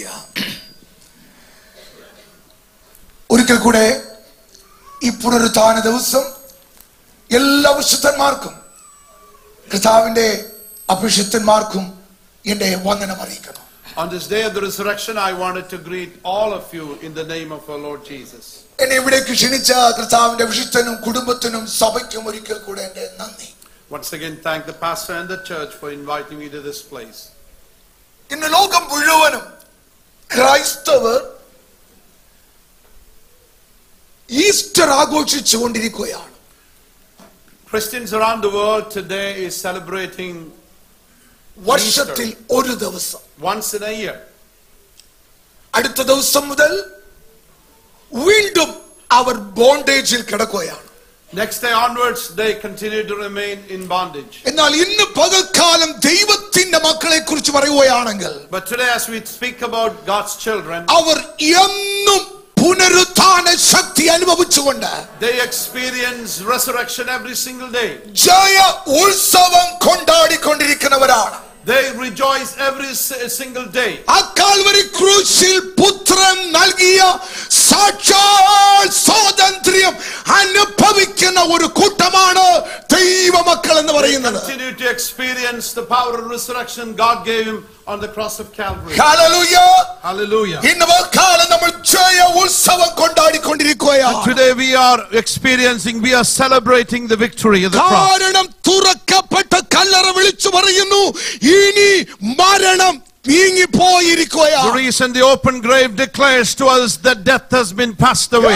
Hallelujah ഒരിക്കൽ കൂടെ ഈ പുനരുത്ഥാന ദിവസം എല്ലാ വിശുദ്ധന്മാർക്കും കർത്താവിന്റെ അഭിഷിക്തന്മാർക്കും എന്റെ വന്ദനം അറിയിക്കണം On this day of the resurrection, I wanted to greet all of you in the name of our Lord Jesus. എന്നെ ഇവിടേക്ക് ക്ഷണിച്ച കർത്താവിന്റെ അഭിഷിക്തനും കുടുംബത്തിനും സഭയ്ക്കും ഒരിക്കൽ കൂടെ എന്റെ നന്ദി Once again, thank the pastor and the church for inviting me to this place. ഇന്ന് ലോകം മുഴുവനും ക്രൈസ്തവർ ഈസ്റ്റർ ആഘോഷിച്ചു കൊണ്ടിരിക്കുകയാണ് Christians around the world today is celebrating വർഷത്തിൽ ഒരു ദിവസം. വൺസ് ഇൻ എ ഇയർ അടുത്ത ദിവസം മുതൽ വീണ്ടും അവർ ബോണ്ടേജിൽ കിടക്കുകയാണ്. Next day onwards, they continue to remain in bondage. എന്നാൽ ഇന്ന് പകൽക്കാലം ദൈവത്തിന്റെ മക്കളെ കുറിച്ച് പറയുകയാണെങ്കിൽ But today, as we speak about God's children, അവർ എന്നും പുനരുത്ഥാന ശക്തി അനുഭവിച്ചുകൊണ്ട് they experience resurrection every single day. Jaya ഉത്സവം കൊണ്ടാടിക്കൊണ്ടിരിക്കുന്നവരാണ് They rejoice every single day. ആ കാൽവരി ക്രൂശിൽ പുത്രൻ നൽകിയ സാക്ഷാൽ സ്വാതന്ത്ര്യം അനുഭവിക്കുന്ന ഒരു കൂട്ടമാണ് ദൈവമക്കൾ എന്ന് പറയുന്നത് Continue to experience the power of resurrection God gave him on the cross of Calvary. Hallelujah. Hallelujah. ഇന്ന് പകൽക്കാലം നമ്മൾ ജയ ഉത്സവം കൊണ്ടാടിക്കൊണ്ടിരിക്കുകയാണ് Today we are experiencing, we are celebrating the victory of the cross. കാരണം തുറക്കപ്പെട്ട കല്ലറ വിളിച്ചു പറയുന്നു ഇനി മരണം The reason the open grave declares to us that death has been passed away.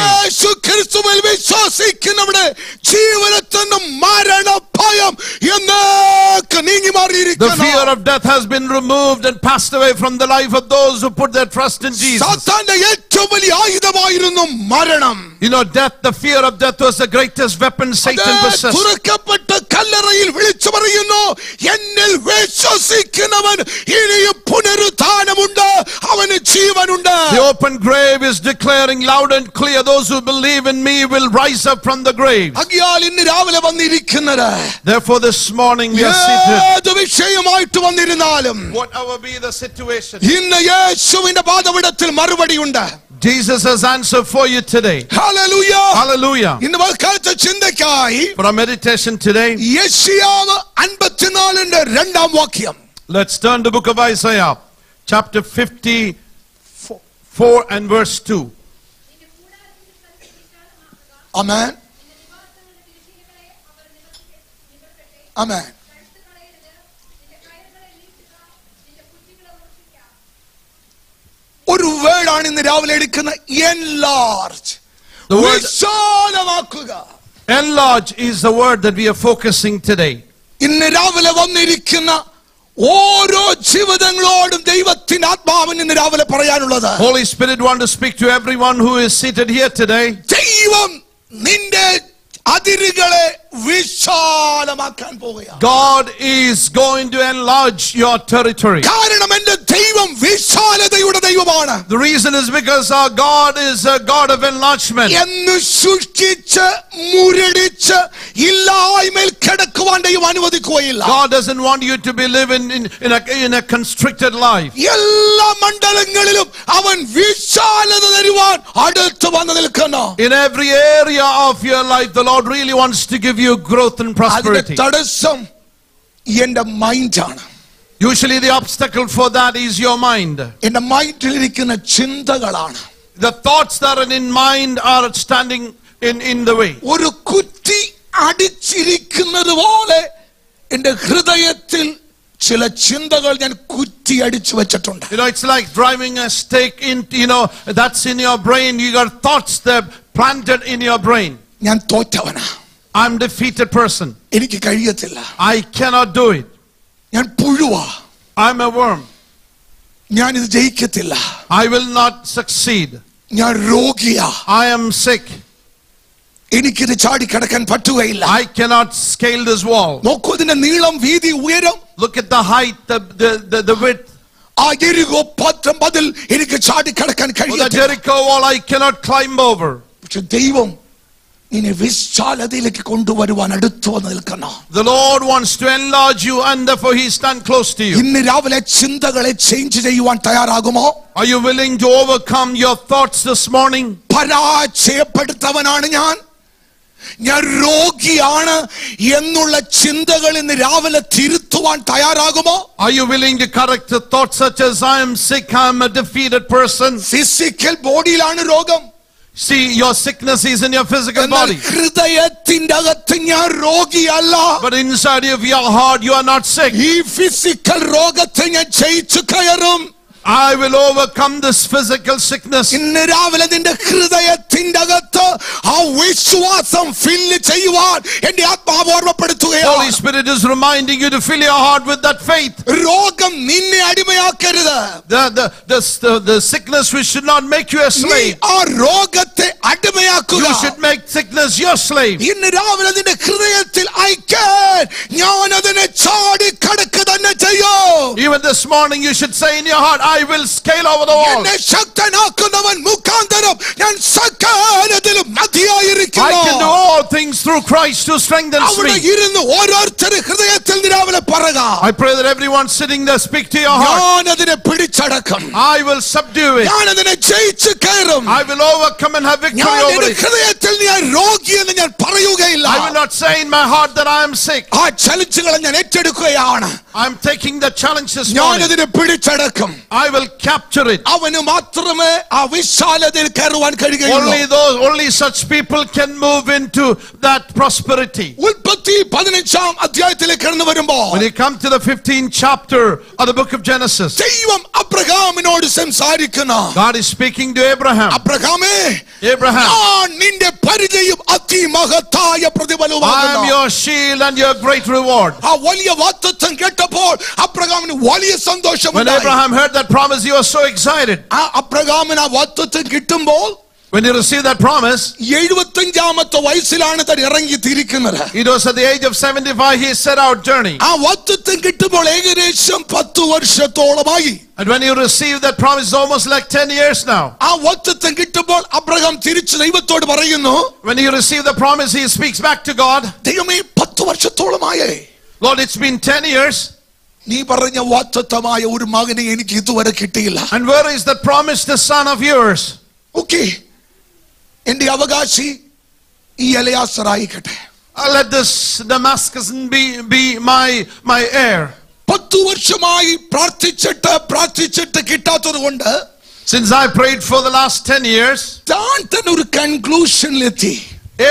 The fear of death has been removed and passed away from the life of those who put their trust in Jesus. You know, death, the fear of death was the greatest weapon Satan possessed. വിശ്വസിക്കുന്നവൻ ഇനിയും പുനരുത്ഥാനമുണ്ട് അവന് ജീവനുണ്ട് The open grave is declaring loud and clear, those who believe in me will rise up from the grave. അകിയാൽ ഇന്ന് രാവിലെ വന്നിരിക്കുന്നത് Therefore, this morning we are seated. ഏത് വിഷയമായിട്ട് വന്നിരുന്നാലും Whatever be the situation, ഇന്ന് യേശുവിന്റെ പാതവിടത്തിൽ മറുപടിയുണ്ട് Jesus has answer for you today. Hallelujah. Hallelujah. ഇന്ന് പകൽക്കാലത്തെ ചിന്തയ്ക്കായി For our meditation today, യശിയാവ് അൻപത്തിനാലിന്റെ രണ്ടാം വാക്യം let's turn to the book of Isaiah, chapter 54 and verse 2. നിന്റെ കൂടാരത്തിന്റെ ഒരു വേർഡാണ് ഇന്ന് രാവിലെ എടുക്കുന്ന enlarge The word- വിശാലമാക്കുക Enlarge is the word that we are focusing today. ഇന്ന് രാവിലെ വന്നിരിക്കുന്ന ഓരോ ജീവിതങ്ങളോടും ദൈവത്തിന്റെ ആത്മാവിന് ഇന്ന് രാവിലെ പറയാനുള്ളത് Holy Spirit want to speak to everyone who is seated here today. ദൈവം നിന്റെ അതിരുകളെ വിശാലമാക്കാൻ പോവുകയാണ് God is going to enlarge your territory. കാരണം എന്റെ ദൈവം വിശാലതയുടെ ദൈവമാണ് The reason is because our God is a God of enlargement. എന്ന് സൃഷ്ടിച്ച് മുരടിച്ച് ഇല്ലായ്മയിൽ കിടക്കുവാൻ ദൈവം അനുവദിക്കുകയില്ല God doesn't want you to be living in, in, a, in a constricted life. എല്ലാ മണ്ഡലങ്ങളിലും അവൻ വിശാലത തരുവാൻ അടുത്ത് വന്നു നിൽക്കുന്നു In every area of your life, the Lord really wants to give you growth and അതിന്റെ prosperity. തടസ്സം എന്റെ മൈൻഡാണ് Usually, the obstacle for that is your mind. എന്റെ മൈൻഡിലിരിക്കുന്ന ചിന്തകളാണ് The thoughts that are in mind are standing in, in the way. ഒരു കുറ്റി അടിച്ചിരിക്കുന്നത് പോലെ എന്റെ ഹൃദയത്തിൽ ചില ചിന്തകൾ ഞാൻ കുറ്റി അടിച്ചു വെച്ചിട്ടുണ്ട് You know, it's like driving a stake in, you know, that's in your brain. You got thoughts that planted in your brain. ഞാൻ തോറ്റവനാ I'm defeated person. എനിക്ക് കഴിയത്തില്ല I cannot do it. ഞാൻ പുഴുവാ I'm a worm. ഞാൻ ഇത് ജയിക്കത്തില്ല I will not succeed. ഞാൻ രോഗിയാ I am sick. എനിക്കിത് ചാടിക്കടക്കാൻ പറ്റുകയില്ല I cannot scale this wall. നോക്കൂ ഇതിന്റെ നീളം വീതി ഉയരം Look at the height, the, the, the, the width. ആ എരികോ പത്രം പതിൽ എനിക്ക് ചാടിക്കടക്കാൻ Of the കഴിയില്ല Jericho wall, I cannot climb over. പക്ഷെ ദൈവം ഇനി വിശാലതയിലേക്ക് കൊണ്ടുവരുവാൻ അടുത്തു വന്ന് നിൽക്കുന്ന The Lord wants to enlarge you and therefore He stand close to you. ഇന്ന് രാവിലെ ചിന്തകളെ ചേഞ്ച് ചെയ്യുവാൻ തയ്യാറാകുമോ Are you willing to overcome your thoughts this morning? പരാജയപ്പെടുത്തവനാണ് ഞാൻ ഞാൻ രോഗിയാണ് എന്നുള്ള ചിന്തകൾ ഇന്ന് രാവിലെ തിരുത്തുവാൻ തയ്യാറാകുമോ Are you willing to correct the thoughts such as I am sick, I am a defeated person? Physical ബോഡിയിലാണ് രോഗം See, your sickness is in your physical എന്നാൽ body. ഹൃദയത്തിന്റെ അകത്ത് ഞാൻ രോഗിയല്ല But inside of your heart, you are not sick. ഈ physical രോഗത്തെ ഞാൻ ജയിച്ചു കയറും I will overcome this physical sickness. ഇന്ന് രാവിലെ നിന്റെ ഹൃദയത്തിന്റെ അകത്ത് ആ വിശ്വാസം ഫില്ല് ചെയ്യുവാൻ എന്റെ ആത്മാവ് Holy ഓർമ്മപ്പെടുത്തുകയാണ് Spirit is reminding you to fill your heart with that faith. രോഗം നിന്നെ അടിമയാക്കരുത് The, the, the, the, the sickness which should not make you a നീ slave. ആ രോഗത്തെ അടിമയാക്കുക You should make sickness your slave. ഇന്ന് രാവിലെ നിന്റെ ഹൃദയത്തിൽ അയക്കാൻ ഞാൻ അതിനെ ചാടി കടക്ക് തന്നെ ചെയ്യോ Even this morning, you should say in your heart, I will scale over the wall. എന്നെ ശക്തനാക്കുന്നവൻ മുഖാന്തരം ഞാൻ സകലത്തിലും I മതിയായിരിക്കുന്നു can do all things through Christ who strengthens അവിടെ me. ഇരുന്ന് ഓരോരുത്തരുടെ ഹൃദയത്തിൽ നീ രാവിലെ പറക I pray that everyone sitting there speak to your heart. ഞാൻ അതിനെ പിടിച്ചടക്കും I will subdue it. ഞാൻ അതിനെ ജയിച്ചു കയറും I will overcome and have victory ഞാൻ over എന്റെ it. ഹൃദയത്തിൽ ഞാൻ രോഗിയെന്ന് ഞാൻ പറയുകയില്ല I will not say in my heart that I am sick. ആ ചലിച്ചുകളെ ഞാൻ ഏറ്റെടുക്കുകയാണ് I'm taking the challenge this ഞാൻ morning. അതിനെ പിടിച്ചടക്കും I will capture it. അവന് മാത്രമേ ആ വിശാലതയിൽ കയറുവാൻ കഴിയുകയുള്ളൂ Only those, only such people can move into that prosperity. ഉൽപ്പത്തി പതിനഞ്ചാം അധ്യായത്തിലേക്ക് കടന്നു വരുമ്പോ When you come to the 15th chapter of the book of Genesis, ദൈവം അബ്രഹാമിനോട് സംസാരിക്കുന്ന God is speaking to Abraham. അബ്രഹാമേ Abraham, ഞാൻ നിന്റെ പരിചയം അതിമഹത്തായ I am പ്രതിഫലമാകുന്നു your shield and your great reward. ആ വലിയ വാക്തത്വം കേട്ടപ്പോൾ അബ്രഹാമിന് വലിയ സന്തോഷം When Abraham heard that promise, he was so excited. ആ അബ്രഹാമിന് ആ വാക്തത്വം കിട്ടുമ്പോൾ When he received that promise, എഴുപത്തഞ്ചാമത്തെ വയസ്സിലാണ് താൻ ഇറങ്ങി തിരിക്കുന്നത് it was at the age of 75 he set out journey. ആ വാക്തത്വം കിട്ടുമ്പോൾ ഏകദേശം പത്ത് വർഷത്തോളമായി And when he received that promise, it's almost like 10 years now. ആ വാക്തത്വം കിട്ടുമ്പോൾ അബ്രഹാം തിരിച്ച് ദൈവത്തോട് പറയുന്നു When he received the promise, he speaks back to God. ദൈവമേ പത്ത് വർഷത്തോളമായേ Lord, it's been 10 years. നീ പറഞ്ഞ വാക്തത്വമായ ഒരു മകനെ എനിക്ക് ഇതുവരെ കിട്ടിയില്ല And where is that promise, the son of yours? Okay എന്റെ അവകാശി ഈ അലയാസറായിക്കട്ടെ Uh, let this Damascus be, be my, my heir. പത്തു വർഷമായി പ്രാർത്ഥിച്ചിട്ട് പ്രാർത്ഥിച്ചിട്ട് കിട്ടാത്തത് കൊണ്ട് Since I prayed for the last 10 years, താൻ തന്നെ ഒരു കൺക്ലൂഷനിലെത്തി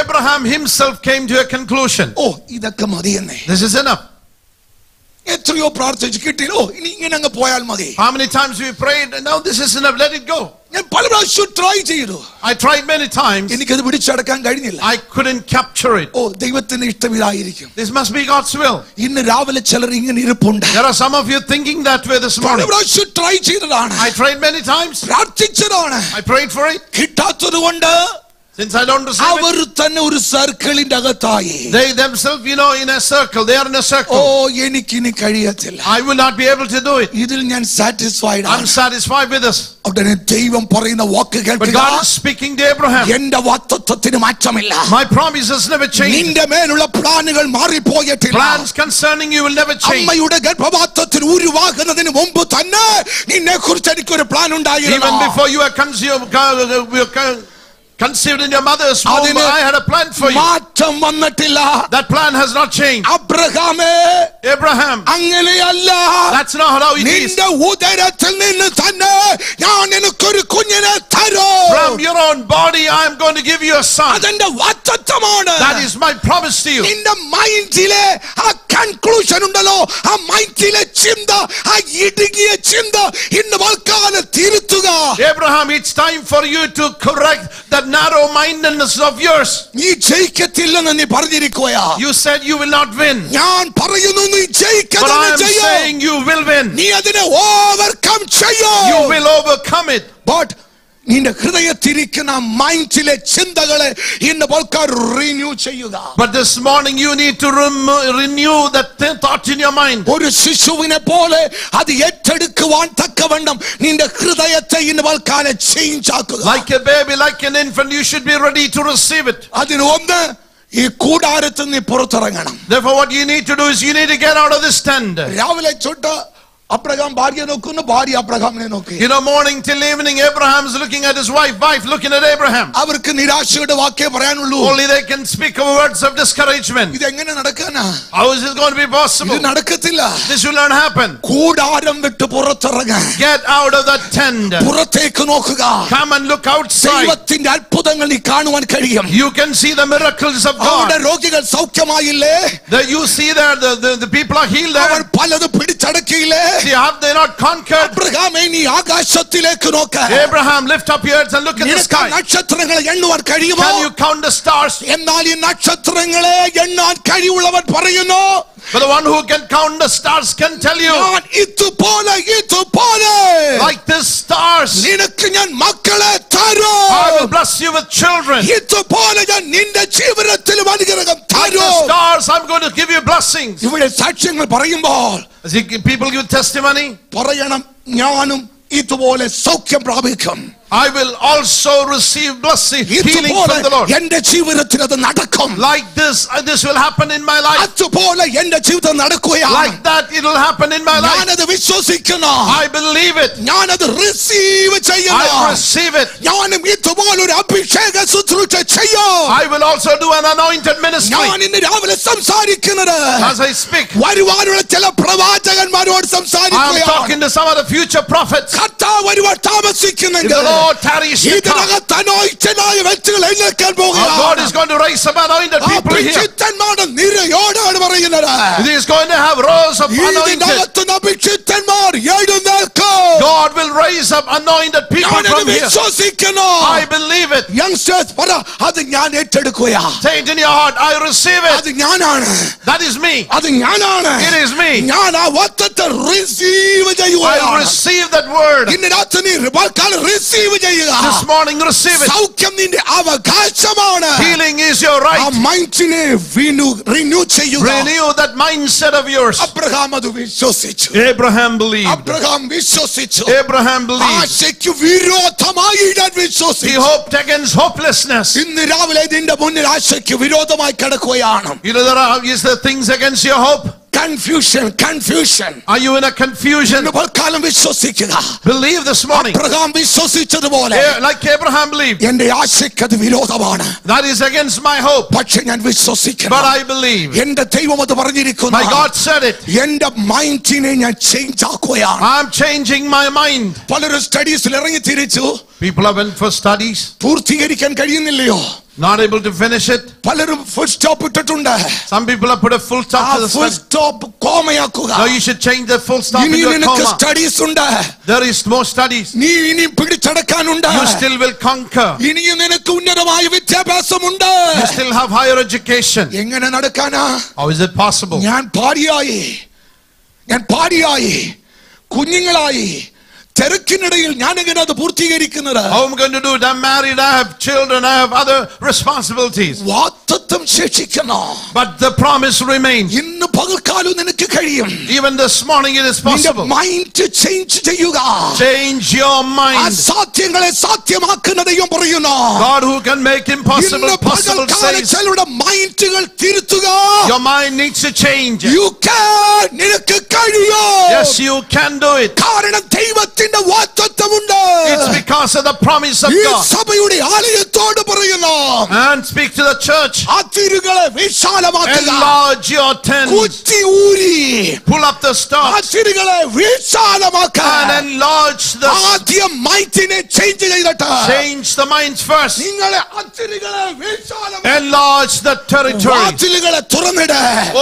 Abraham himself came to a conclusion. ഓ ഇതൊക്കെ മതിയെന്നേ This is enough. എത്രയോ പ്രാർത്ഥിച്ചു കിട്ടിയില്ല ഓ ഇനി ഇങ്ങനെ അങ്ങ് പോയാൽ മതി How many times we prayed, no, this is enough, let it go. ഞാൻ പല പ്രാവശ്യം ട്രൈ ചെയ്തു I tried many times, എനിക്കത് പിടിച്ചടക്കാൻ കഴിഞ്ഞില്ല I couldn't capture it. ഓ ദൈവത്തിന്റെ ഇഷ്ടം ഇതായിരിക്കും This must be God's will. ഇന്ന് രാവിലെ ചിലർ ഇങ്ങനെ ഇരിപ്പുണ്ട് There are some of you thinking that way this പല morning. പ്രാവശ്യം ട്രൈ ചെയ്തതാണ് I tried many times, പ്രാർത്ഥിച്ചതാണ് I prayed for it. കിട്ടാത്തത് കൊണ്ട് Since I don't receive our it, തന്നെ ഒരു സർക്കിളിന്റെ അകത്തായി they themselves, you know, in a circle, they are in a oh circle. എനിക്കിനി കഴിയത്തില്ല I will not be able to do it. ഇതിൽ ഞാൻ satisfied I'm ആണ് satisfied with this. ഉടനെ ദൈവം പറയുന്ന വാക്ക് But കേൾക്കുക God is speaking to Abraham. എന്റെ വാക്തത്വത്തിന് മാറ്റമില്ല My promises never change. നിന്റെ മേലുള്ള പ്ലാനുകൾ മാറിപ്പോയിട്ടില്ല Plans concerning you will never change. അമ്മയുടെ ഗർഭപാത്രത്തിൽ ഉരുവാകുന്നതിന് മുമ്പ് തന്നെ നിന്നെ കുറിച്ച് എനിക്കൊരു പ്ലാൻ Even ഉണ്ടായിരുന്നു before you were conceived, conceived in your mother's womb, അതിന് I had a plan for you. മാറ്റം വന്നിട്ടില്ല That plan has not changed. അബ്രഹാമേ Abraham, അങ്ങനെയല്ല that's not how it is. നിന്റെ ഉദരത്തിൽ നിന്ന് തന്നെ ഞാൻ നിനക്കൊരു കുഞ്ഞിനെ തരൂ From your own body, I am going to give you a son. അതെന്റെ വാറ്റത്വമാണ് That is my promise to you. നിന്റെ മൈൻഡിലെ ആ കൺക്ലൂഷൻ ഉണ്ടല്ലോ ആ മൈൻഡിലെ ചിന്ത ആ ഇടുങ്ങിയ ചിന്ത ഇന്ന് വാൽക്കാലം തിരുത്തുക Abraham, it's time for you to correct that narrow mindedness of yours. നീ ജയിക്കത്തില്ലെന്ന് നീ പറഞ്ഞിരിക്കുകയാ You said you will not win. ഞാൻ പറയുന്നു നീ But I ജയിക്കത്തില്ല am ചെയ്യോ saying you will win. നീ അതിനെ ഓവർകം ചെയ്യോ You will overcome it. But നിന്റെ ഹൃദയത്തിരിക്കുന്ന മൈൻഡിലെ ചിന്തകളെ ഇന്ന് ആൾക്കാർ റിന്യൂ ചെയ്യുക. But this morning you need to renew the thoughts in your mind ഒരു ശിശുവിനെ പോലെ അത് ഏറ്റെടുക്കുവാൻ തക്കവണ്ണം നിന്റെ ഹൃദയത്തെ ഇന്ന് ആൾക്കാരെ ചേഞ്ച് ആക്കുക. Like a baby like an infant you should be ready to receive it അതിന് ഒന്ന് ഈ കൂടാരത്തിൽ നീ പുറത്തിറങ്ങണം. Therefore what you need to do is you need to get out of this tent. രാവിലെ ചുട്ട അബ്രഹാം ഭാര്യ നോക്കുന്നു ഭാര്യ അബ്രഹാമിനെ നോക്കി You know, morning till evening, Abraham's looking at his wife, wife looking at Abraham. അവർക്ക് നിരാശയുടെ വാക്കേ പറയാനുള്ളൂ Only they can speak of words of discouragement. ഇതെങ്ങനെ നടക്കാനാ How is this going to be ഇത് possible? നടക്കത്തില്ല This will not happen. കൂടാരം വിട്ട് പുറത്തിറങ്ങാൻ Get out of that tent. പുറത്തേക്ക് നോക്കുക Come and look outside. ദൈവത്തിന്റെ അത്ഭുതങ്ങൾ നീ കാണുവാൻ കഴിയും You can see the miracles of അവിടെ God. രോഗികൾ സൗഖ്യമായില്ലേ That you see there, the, the, the people are healed our there. പലത് പിടിച്ചടക്കിയില്ലേ See, have they not conquered? അബ്രഹാമേ നീ ആകാശത്തിലേക്ക് നോക്ക Abraham, lift up your heads and look at the നിനക്ക് ആ sky. നക്ഷത്രങ്ങളെ എണ്ണുവാൻ കഴിയുമോ Can you count the stars? എന്നാൽ ഈ നക്ഷത്രങ്ങളെ എണ്ണാൻ കഴിവുള്ളവൻ പറയുന്നു But the one who can count the stars can tell you, ഞാൻ ഇതുപോലെ ഇതുപോലെ like this stars, നിനക്ക് ഞാൻ മക്കളെ തരൂ I will bless you with children. ഇതുപോലെ ഞാൻ നിന്റെ ജീവിതത്തിലും അനുഗ്രഹം Like തരൂ the stars, I'm going to give you blessings. ഇവിടെ സാക്ഷ്യങ്ങൾ പറയുമ്പോൾ As you- people give testimony, പറയണം ഞാനും ഇതുപോലെ സൗഖ്യം പ്രാപിക്കും I will also receive blessing, healing ഇതുപോലെ from the Lord. എന്റെ ജീവിതത്തിൽ അത് നടക്കും Like this, uh, this will happen in my life. അതുപോലെ എന്റെ ജീവിതം നടക്കുകയാണ് Like that, it will happen in my life. ഞാനത് വിശ്വസിക്കുന്നു I believe it. ഞാനത് റിസീവ് I ചെയ്യുന്നു receive it. ഞാനും ഇതുപോലൊരു അഭിഷേക ശുശ്രൂഷ ചെയ്യും I will also do an anointed ministry. ഞാൻ ഇന്ന് രാവിലെ സംസാരിക്കുന്നത് As I speak, വരുവാനുള്ള ചില പ്രവാചകന്മാരോട് I am സംസാരിക്കുകയാണ് talking to some of the future prophets. കർത്താവ് വരുവാൻ If താമസിക്കുന്നെങ്കിൽ the Lord tarries to come. Our God is going to raise some anointed people here. He is going to have rows of anointed. God will raise up anointed people from here. I believe it. Youngsters, say it in your heart. I receive it. That is me. It is me. I receive that word ഇന്ന് രാത്രി നീ receive ചെയ്യുക This morning, receive it. സൗഖ്യം നിന്റെ അവകാശമാണ് Healing is your ആ right. മൈൻഡിനെ renew ചെയ്യുക Renew that mindset of yours. Abraham അത് വിശ്വസിച്ചു Abraham believed. അബ്രഹാം വിശ്വസിച്ചു Abraham believed. ആശയ്ക്ക് വിരോധമായി ഞാൻ He വിശ്വസിച്ചു hoped against hopelessness. ഇന്ന് രാവിലെ നിന്റെ മുന്നിൽ ആശയ്ക്ക് വിരോധമായി കിടക്കുകയാണ് You know, there are is there things against your hope? Confusion confusion Are you in a confusion? കാലം വിശ്വസിക്കുക Believe this morning. Abraham വിശ്വസിച്ചതുപോലെ Eh, Like Abraham believed. എന്റെ ആശയ്ക്ക് അത് വിരോധമാണ് That is against my hope. പക്ഷെ ഞാൻ But വിശ്വസിക്കുന്നു I believe. എന്റെ ദൈവം അത് My പറഞ്ഞിരിക്കുന്നു God said it. എന്റെ മൈൻഡിനെ ഞാൻ ചേഞ്ച് ആക്കുകയാണ് I'm changing my mind. പലരും സ്റ്റഡീസിൽ ഇറങ്ങി തിരിച്ചു People have went for studies, പൂർത്തീകരിക്കാൻ കഴിയുന്നില്ലയോ not able to finish it. പലരും ഫുൾ സ്റ്റോപ്പ് ഇട്ടിട്ടുണ്ട് Some people have put a full ആ stop to the full study. Stop കോമയാക്കുക No, you should change the full stop ഇനി into a നിനക്ക് comma. Studies ഉണ്ട് There is more studies. നീ ഇനി പിടിച്ചടക്കാനുണ്ട് You still will conquer. ഇനിയും നിനക്ക് ഉന്നതമായ വിദ്യാഭ്യാസമുണ്ട് You still have higher education. എങ്ങനെ നടക്കാനാ How is it possible? ഞാൻ ഭാര്യയായി ഞാൻ ഭാര്യയായി കുഞ്ഞുങ്ങളായി തിരക്കിനിടയിൽ ഞാൻ എങ്ങനെ അത് പൂർത്തീകരിക്കുന്നത് How am I going to do it? I'm married, I have children, I have other responsibilities. വാത്തത്വം ശേഷിക്കുന്നു But the promise remains. ഇന്ന് പകൽക്കാലം നിനക്ക് കഴിയും Even this morning it is നിന്റെ possible. മൈൻഡ് ചേഞ്ച് ചെയ്യുക Change your mind. അസാധ്യങ്ങളെ സാധ്യമാക്കുന്ന ദൈവം പറയുന്നു God who can make impossible ഇന്ന് possible പകൽക്കാലം says ചിലരുടെ മൈൻഡുകൾ തിരുത്തുക your mind needs to change. You can, നിനക്ക് കഴിയോ Yes, you can do it. കാരണം ദൈവത്തിന്റെ വാറ്റത്വമുണ്ട് It's because of the promise of ഈ God. സഭയുടെ ആലയത്തോട് പറയുന്നു And speak to the church. അതിരുകളെ വിശാലമാക്കുക Enlarge your tent. കുത്തി ഊരി Pull up the stocks അതിരുകളെ വിശാലമാക്കുക and enlarge the ആദ്യം മൈറ്റിനെ ചേഞ്ച് ചെയ്തിട്ട് change the minds first. നിങ്ങളെ അതിരുകളെ വിശാലമാക്കുക Enlarge the territory. വാതിലുകളെ തുറന്നിട്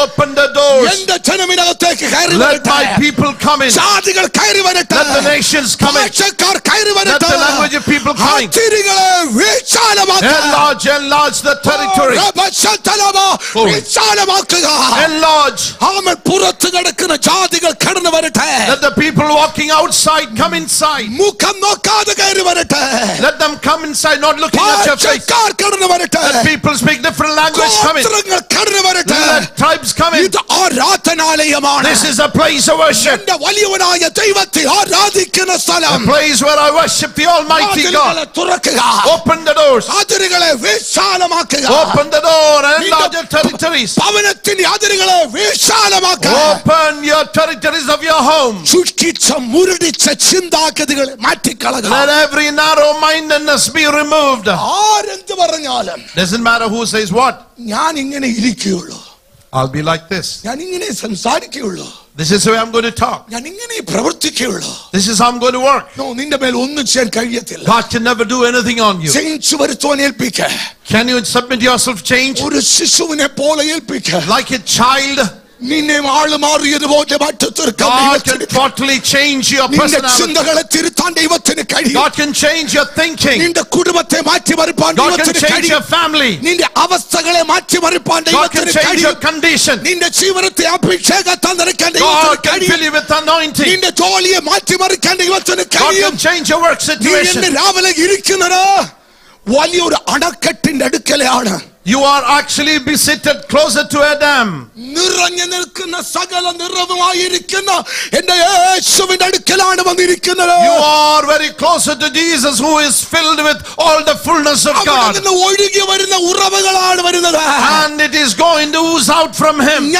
Open the doors. എന്റെ ജനമിനകത്തേക്ക് കയറി Let വരട്ടെ my people come in. ജാതികൾ കയറി വരട്ടെ Let the nations come in. ഭാഷക്കാർ കയറി Let വരട്ടെ the language of people come in. അതിരുകളെ വിശാലമാക്കുക Enlarge, enlarge the territory. റബശതലമ, Glory. വിശാലമാക്കുക Enlarge. അവൻ പുറത്ത് കിടക്കുന്ന ജാതികൾ കടന്നു വരട്ടെ Let the people walking outside come inside. മുഖം നോക്കാതെ കയറി വരട്ടെ Let them come inside, not looking at your face. ഭാഷക്കാർ കടന്നു വരട്ടെ Let people speak different language come in. ഗോത്രങ്ങൾ കടന്നു വരട്ടെ Let tribes come in. ഇത് ആരാധനാലയമാണ് This is a place of worship. എന്റെ വലിയവനായ ദൈവത്തെ ആരാധിക്കുന്ന A സ്ഥലം place where I worship the Almighty വാതിലുകളെ God. തുറക്കുക Open the doors. അതിരുകളെ വിശാലമാക്കുക Open the door and enlarge your territories. ഭവനത്തിന്റെ അതിരുകളെ വിശാലമാക്കുക Open your territories of your home. സൂക്ഷിച്ച മുരടിച്ച ചിന്താഗതികളെ മാറ്റിക്കളക Let every narrow mindedness be removed. ആരെന്ത് പറഞ്ഞാലും Doesn't matter who says what. ഞാൻ ഇങ്ങനെ ഇരിക്കുകയുള്ളൂ I'll be like this. ഞാൻ ഇങ്ങനെ സംസാരിക്കുകയുള്ളൂ This is the way I'm going to talk. ഞാൻ ഇങ്ങനെ പ്രവർത്തിക്കുകയുള്ളൂ This is how I'm going to work. No നിന്റെ മേൽ ഒന്നും ചെയ്യാൻ കഴിയത്തില്ല God can never do anything on you. Change വരുത്തുവാൻ ഏൽപ്പിക്ക Can you submit yourself change? ഒരു ശിശുവിനെ പോലെ ഏൽപ്പിക്ക Like a child, നിന്നെ ആള് മാറിയതുപോലെ മാറ്റി തീർക്കാൻ God can ദൈവത്തിന് totally change your നിന്റെ personality. ചിന്തകളെ തിരുത്താൻ ദൈവത്തിന് കഴിയും God can change your thinking. നിന്റെ കുടുംബത്തെ മാറ്റിമറിപ്പാൻ God can ദൈവത്തിന് change your കഴിയും family. നിന്റെ അവസ്ഥകളെ മാറ്റിമറിപ്പാൻ God can ദൈവത്തിന് change your കഴിയും condition. നിന്റെ ജീവനത്തെ അഭിഷേകത്താൽ നിറയ്ക്കാൻ God ദൈവത്തിന് can fill കഴിയും you with anointing. നിന്റെ ജോലിയെ മാറ്റിമറിക്കാൻ ദൈവത്തിന് God കഴിയും can change your work നീ ഇന്ന് situation. രാവിലെ ഇരിക്കുന്നത് വലിയൊരു അണക്കെട്ടിന്റെ അടുക്കലാണ് You are actually besited closer to a dam. You are very closer to Jesus who is filled with all the fullness of God. And it is going to ooze out from him.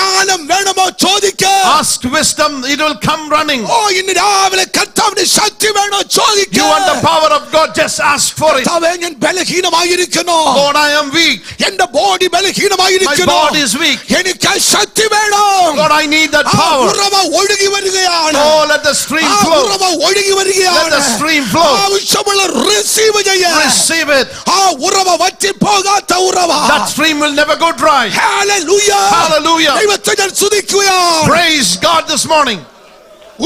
Ask wisdom it will come running. You want the power of God just ask for it. Lord I am weak. എന്റെ body My ബലഹീനമായിരിക്കുന്നു body is weak. എനിക്ക് ശക്തി വേണം Lord, I need that ആ power. ഉറവ ഒഴുകി വരികയാണ് Oh, let the stream ആ flow. ഉറവ ഒഴുകി Let വരികയാണ് the stream flow. ആവശ്യമുള്ള റിസീവ് ചെയ്യാൻ Receive it. ആ ഉറവ വറ്റി പോകാത്ത ഉറവ That stream will never go dry. Hallelujah. Hallelujah. ദൈവത്തെ ഞാൻ സ്തുതിക്കുകയാണ് Praise God this morning.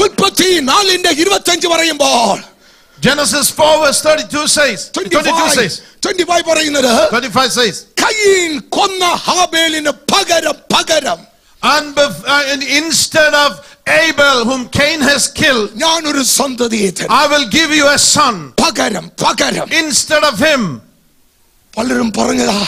ഉൽപ്പത്തി നാലിന്റെ ഇരുപത്തഞ്ച് പറയുമ്പോൾ Genesis 4 verse 32 says, 22 says, 25 പറയുന്നത് 25 says, കയ്യീൻ കൊന്ന ഹാബേലിന് പകരം പകരം and, bef- uh, and instead of Abel whom Cain has killed, ഞാനൊരു സന്തതിയെ തരും I will give you a son പകരം പകരം instead of him. പലരും പറഞ്ഞതാ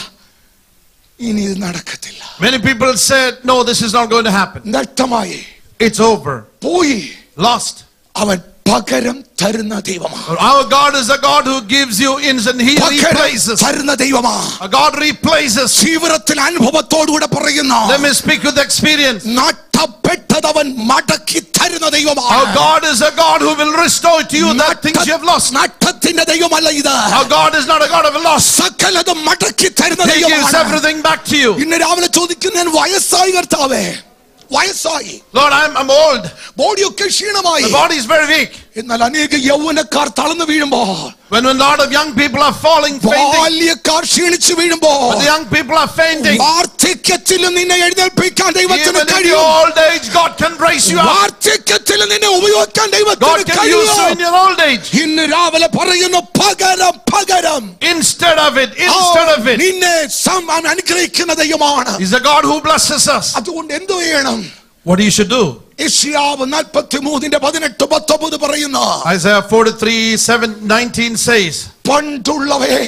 ഇനി ഇത് നടക്കത്തില്ല Many people said, no, this is not going to happen. നഷ്ടമായി It's over. പോയി Lost. അവൻ പകരം തരുന്ന ദൈവമാണ് Our God is a God who gives you instant. He പകരം replaces. തരുന്ന ദൈവമാ A God replaces. ജീവിതത്തിൽ അനുഭവത്തോടുകൂടെ പറയുന്ന Let me speak with experience. നഷ്ടപ്പെട്ടതവൻ മടക്കി തരുന്ന Our ദൈവമാണ് God is a God who will restore to you that things you have lost. നഷ്ടത്തിന്റെ ദൈവമല്ല ഇത് Our God is not a God of loss. സകലതും മടക്കി തരുന്ന He gives ദൈവമാണ് everything back to you. ഇന്ന് രാവിലെ ചോദിക്കുന്ന ഞാൻ വയസ്സായി കർത്താവേ വയസ്സായി Lord, I'm, I'm old. ബോഡിയൊക്കെ ക്ഷീണമായി The body is very weak. എന്നാൽ അനേക യൗവനക്കാർ തളർന്നു വീഴുമ്പോൾ When a lot of young people are falling, fainting, ബാല്യക്കാർ ക്ഷീണിച്ചു വീഴുമ്പോൾ when the young people are fainting, വാർദ്ധക്യത്തിലും നിന്നെ എഴുന്നേൽപ്പിക്കാൻ ദൈവത്തിന് even in കഴിയും your old age, God can raise you up. വാർദ്ധക്യത്തിലും നിന്നെ ഉപയോഗിക്കാൻ God ദൈവത്തിന് can use you in കഴിയും your old age. ഇന്ന് രാവിലെ പറയുന്നു പകരം പകരം Instead of it, instead of it, നിന്നെ സം- അവൻ അനുഗ്രഹിക്കുന്ന ദൈവമാണ് He's a God who blesses us. അതുകൊണ്ട് എന്തു ചെയ്യണം What you should do? യശ്യാവ് നാൽപ്പത്തി മൂന്നിന്റെ പതിനെട്ട് പത്തൊമ്പത് പറയുന്നു Isaiah 43 7 19 says, പണ്ടുള്ളവയെ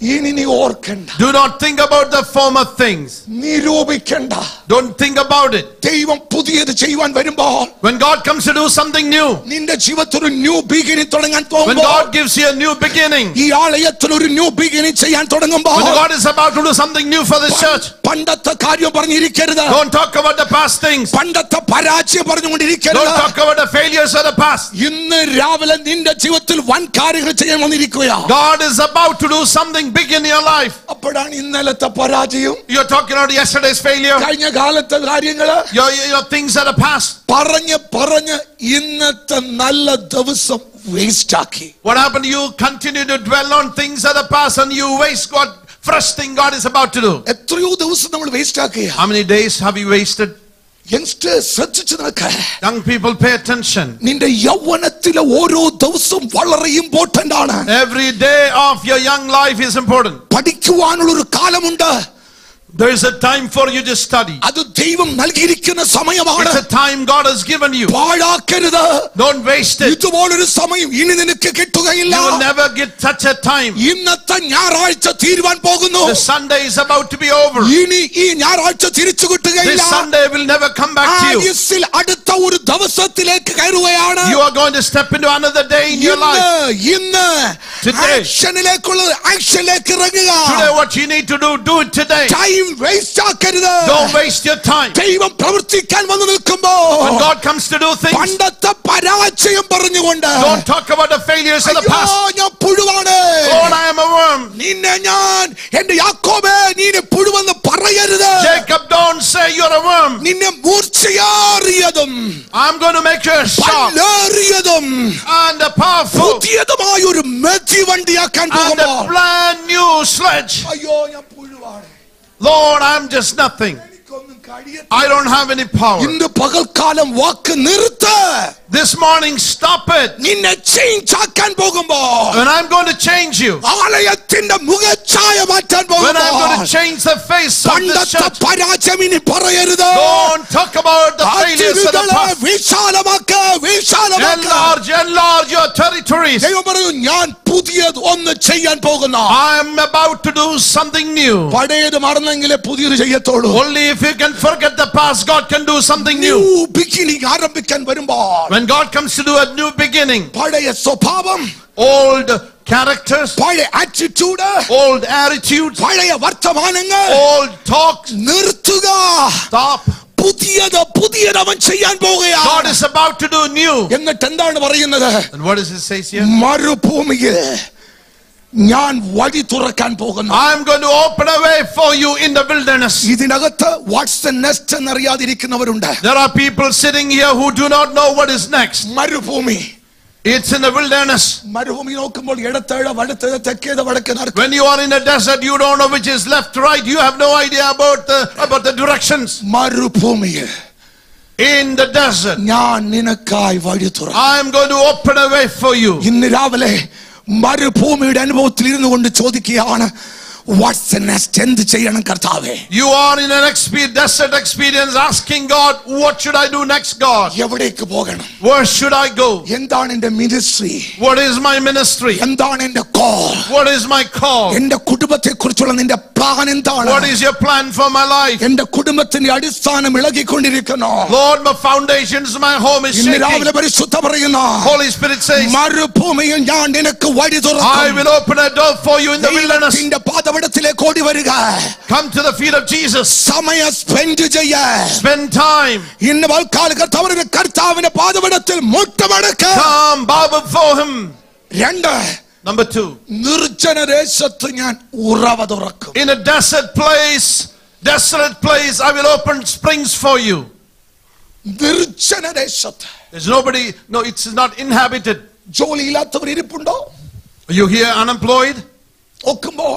ഇനി നീ ഓർക്കണ്ട Do not think about the former things. നിരൂപിക്കണ്ട Don't think about it. ദൈവം പുതിയത് ചെയ്യുവാൻ വരുമ്പോൾ When God comes to do something new, നിന്റെ ജീവിതത്തിൽ ഒരു ന്യൂ ബിഗിനിങ് തുടങ്ങാൻ when പോകുമ്പോൾ God gives you a new beginning, ഈ ആലയത്തിൽ ഒരു ന്യൂ ബിഗിനിങ് ചെയ്യാൻ തുടങ്ങുമ്പോൾ when God is about to do something new for this church, പണ്ടത്തെ കാര്യം പറഞ്ഞിരിക്കരുത് don't talk about the past things. പണ്ടത്തെ പരാജയം Don't പറഞ്ഞുകൊണ്ടിരിക്കരുത് talk about the failures of the past. ഇന്ന് രാവിലെ നിന്റെ ജീവിതത്തിൽ വൻ കാര്യങ്ങൾ ചെയ്യാൻ വന്നിരിക്കുകയാ God is about to do something big in your life. അപ്പോഴാണ് ഇന്നലത്തെ പരാജയം You're talking about yesterday's failure, കഴിഞ്ഞ കാലത്തെ കാര്യങ്ങള് your, your, your things of the past. പറഞ്ഞ് പറഞ്ഞ് ഇന്നത്തെ നല്ല ദിവസം വേസ്റ്റ് ആക്കി What happened? You continue to dwell on things of the past and you waste what fresh thing God is about to do. എത്രയോ ദിവസം നമ്മൾ വേസ്റ്റ് ആക്കുക How many days have you wasted? Youngsters ശ്രദ്ധിച്ചു നോക്ക Young people, pay attention. നിന്റെ യൗവനത്തിലെ ഓരോ ദിവസവും വളരെ ഇമ്പോർട്ടന്റ് ആണ് Every day of your young life is important. പഠിക്കുവാനുള്ള ഒരു കാലമുണ്ട് There is a time for you to study. അത് ദൈവം നൽകിയിരിക്കുന്ന സമയമാണ് It's a time God has given you. പാഴാക്കരുത് Don't waste it. ഇതുപോലൊരു സമയം ഇനി നിനക്ക് കിട്ടുകയില്ല You will never get such a time. ഇന്നത്തെ ഞായറാഴ്ച തീരുവാൻ പോകുന്നു The Sunday is about to be over. ഇനി ഈ ഞായറാഴ്ച തിരിച്ചു This കിട്ടുകയില്ല Sunday will never come back to you. ആയുസ്സിൽ അടുത്ത ഒരു ദിവസത്തിലേക്ക് കയറുകയാണ് You are going to step into another day in your ഇന്ന് life. ഇന്ന് Today. ആക്ഷനിലേക്കുള്ള ആക്ഷനിലേക്ക് ഇറങ്ങുക Today, what you need to do, do it today. Time waste ആക്കരുത് Don't waste your time. ദൈവം പ്രവർത്തിക്കാൻ വന്നു നിൽക്കുമ്പോ When God comes to do things, പണ്ടത്തെ പരാജയം പറഞ്ഞുകൊണ്ട് don't talk about the failures of the അയ്യോ, past. ഞാൻ പുഴുവാണ് Lord, I am a worm. നിന്നെ ഞാൻ എന്റെ യാക്കോബേ നീ പുഴുവെന്ന് പറയരുത് Jacob, don't say you're a worm. നിന്നെ മൂർച്ചയാറിയതും I'm going to make you sharp പല്ലേറിയതും and powerful പുതിയതുമായ ഒരു മെതി വണ്ടിയാക്കാൻ and പോകുമ്പോ a brand new sledge. അയ്യോ ഞാൻ പുഴുവാണ് Lord, I'm just nothing. I don't have any power. This morning stop it. நின்னை When I'm going to change you. When I'm going to change the face of the church. Don't talk about the failures of the past. விசாலமாக்க விசாலமாக்க Enlarge, enlarge your territories. പുതിയത് ഒന്ന് ചെയ്യാൻ പോകുന്ന I'm about to do something new. പഴയത് മറന്നെങ്കിലേ പുതിയത് ചെയ്യത്തുള്ളൂ Only if you can forget the past, God can do something new new. Beginning ആരംഭിക്കാൻ വരുമ്പോൾ When God comes to do a new beginning, പഴയ സ്വഭാവം old characters, പഴയ ആറ്റിറ്റ്യൂഡ് old attitudes, പഴയ വർത്തമാനങ്ങൾ old talks, നിർത്തുക stop. പുതിയത് പുതിയത് അവൻ ചെയ്യാൻ God പോവുകയാണ് is about to do new. എന്നിട്ട് എന്താണ് പറയുന്നത് And what does it say here? മരുഭൂമിയിൽ ഞാൻ വഴി തുറക്കാൻ പോകുന്നു I'm going to open a way for you in the wilderness. ഇതിനകത്ത് what's the next എന്നറിയാതിരിക്കുന്നവരുണ്ട് There are people sitting here who do not know what is next. മരുഭൂമി It's in the wilderness. മരുഭൂമി നോക്കുമ്പോൾ ഇടത്തേഴ വടത്തേത് തെക്കേത് വടക്ക് നടക്കും When you are in a desert, you don't know which is left, right. You have no idea about the about the directions. മരുഭൂമിയിൽ In the desert, ഞാൻ നിനക്കായി വഴി തുറക്കും I am going to open a way for you. ഇന്ന് രാവിലെ മരുഭൂമിയുടെ അനുഭവത്തിൽ ഇരുന്നു കൊണ്ട് ചോദിക്കുകയാണ് വാട്സ് നെക്സ്റ്റ് എന്ത് ചെയ്യണം കർത്താവേ You are in an expe- desert experience asking God, What should I do next, God? എവിടേക്ക് പോകണം Where should I go? എന്താണ് എന്റെ ministry What is my ministry? എന്താണ് എന്റെ call What is my call? എന്റെ കുടുംബത്തെ കുറിച്ചുള്ള നിന്റെ പ്ലാൻ എന്താണ് What is your plan for my life? എന്റെ കുടുംബത്തിന്റെ അടിസ്ഥാനം ഇളകിക്കൊണ്ടിരിക്കുന്നു Lord, my foundations, my home is ഇന്ന് shaking. രാവിലെ പരിശുദ്ധ പറയുന്ന Holy Spirit says, മരുഭൂമിയിൽ ഞാൻ നിനക്ക് വഴി I തുറക്കും will open a door for you in the wilderness. ദൈവത്തിന്റെ പാതപടത്തിലേക്ക് ഓടി വരിക Come to the feet of Jesus. സമയം സ്പെൻഡ് ചെയ്യ Spend time. ഇന്ന് വൽക്കാല കർത്താവിന്റെ കർത്താവിന്റെ പാതപടത്തിൽ മുട്ടമടക്ക് Come, bow before Him. രണ്ട് Number two, നിർജ്ജന ദേശത്ത് ഞാൻ ഉറവ തുറക്കും in a desert place, desolate place, I will open springs for you. നിർജ്ജന ദേശത്ത് There's nobody, no, it's not inhabited. ജോലിയില്ലാത്തവർ ഇരിപ്പുണ്ടോ Are you here unemployed? നോക്കുമ്പോൾ